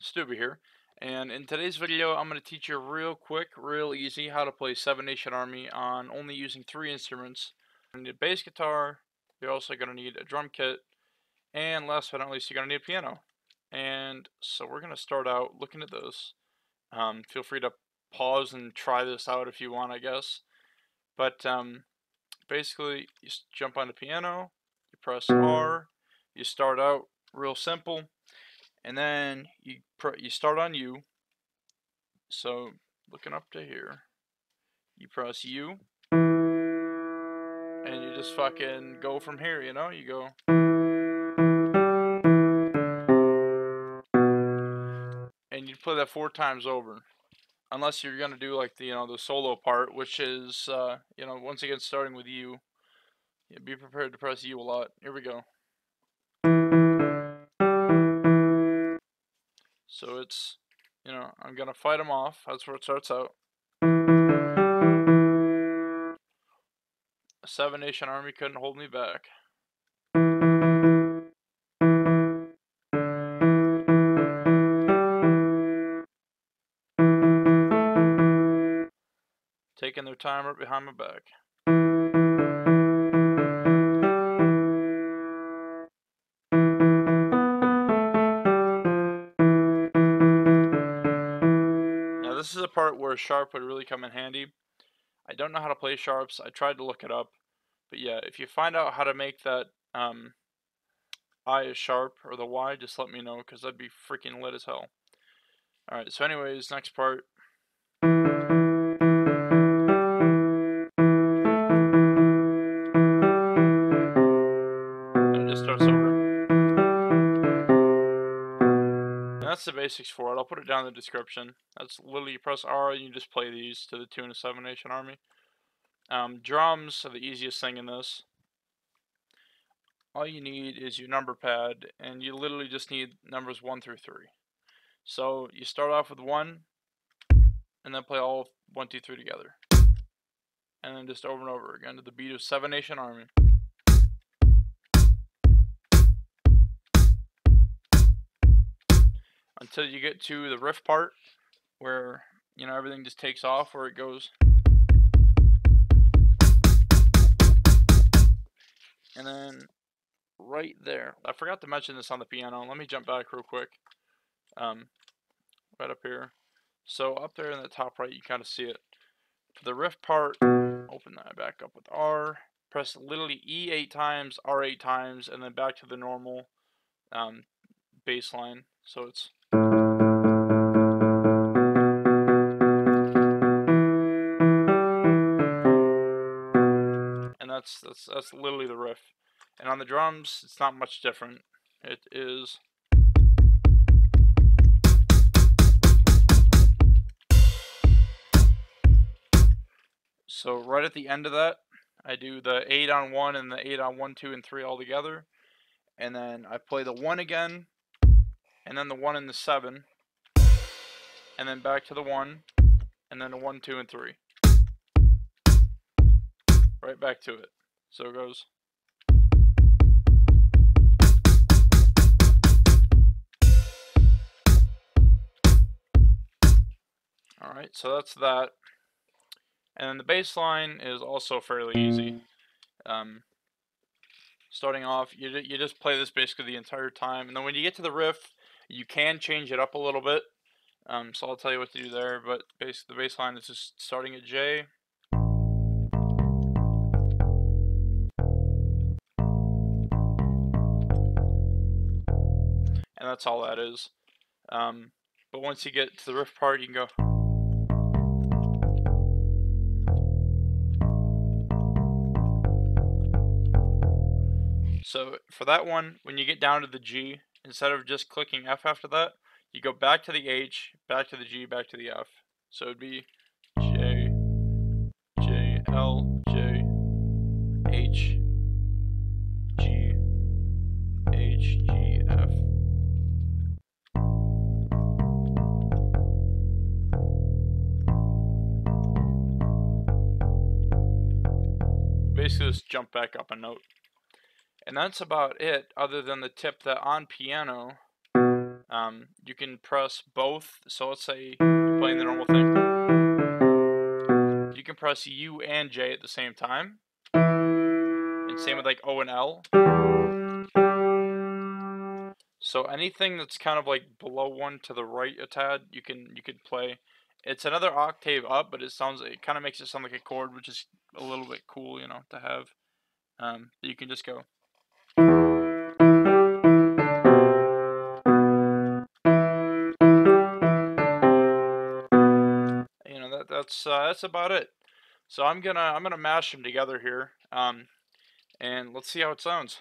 Stewbie here. And in today's video, I'm going to teach you real quick, real easy, how to play Seven Nation Army on only using three instruments. You need a bass guitar, you're also going to need a drum kit, and last but not least, you're going to need a piano. And so we're going to start out looking at those. Um, feel free to pause and try this out if you want, I guess. But um, basically, you jump on the piano, you press R, you start out real simple and then you you start on U. So looking up to here, you press U, and you just fucking go from here. You know, you go. And you play that four times over, unless you're gonna do like the you know the solo part, which is uh, you know once again starting with U. Yeah, be prepared to press U a lot. Here we go. So it's, you know, I'm to fight them off. That's where it starts out. A seven nation army couldn't hold me back. Taking their time right behind my back. Part where sharp would really come in handy. I don't know how to play sharps. I tried to look it up. But yeah, if you find out how to make that um, I a sharp or the Y, just let me know because that'd be freaking lit as hell. Alright, so anyways, next part. Basics for it. I'll put it down in the description. That's literally you press R and you just play these to the tune of Seven Nation Army. Um, drums are the easiest thing in this. All you need is your number pad, and you literally just need numbers 1 through 3. So you start off with 1, and then play all 1, 2, 3 together. And then just over and over again to the beat of Seven Nation Army. Until you get to the riff part where you know everything just takes off where it goes. And then right there I forgot to mention this on the piano let me jump back real quick um, right up here. So up there in the top right you kind of see it. For the riff part open that back up with R press literally E eight times R eight times and then back to the normal um, bass line. So it's that's that's that's literally the riff. And on the drums, it's not much different. It is So right at the end of that, I do the 8 on 1 and the 8 on 1, 2, and 3 all together. And then I play the 1 again, and then the 1 and the 7, and then back to the 1, and then the 1, 2, and 3 right back to it. So it goes. Alright, so that's that. And the bass line is also fairly easy. Um, starting off, you, you just play this basically the entire time. And then when you get to the riff, you can change it up a little bit. Um, so I'll tell you what to do there. But basically the bass line is just starting at J. that's all that is. Um, but once you get to the riff part, you can go. So for that one, when you get down to the G, instead of just clicking F after that, you go back to the H, back to the G, back to the F. So it'd be J, J, L, J, H, G, H, G, basically just jump back up a note. And that's about it, other than the tip that on piano, um, you can press both. So let's say you're playing the normal thing. You can press U and J at the same time. And same with like O and L. So anything that's kind of like below one to the right a tad, you can you can play. It's another octave up, but it sounds it kind of makes it sound like a chord, which is a little bit cool, you know, to have. Um, you can just go. You know that that's uh, that's about it. So I'm gonna I'm gonna mash them together here, um, and let's see how it sounds.